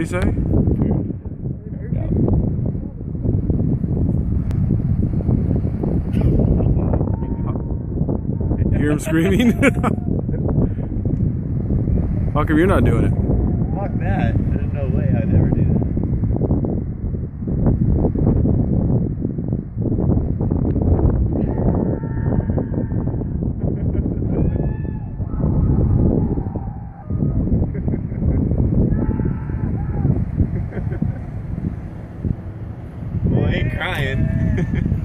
he say? You hear him screaming? How come you're not doing it? Fuck that. crying.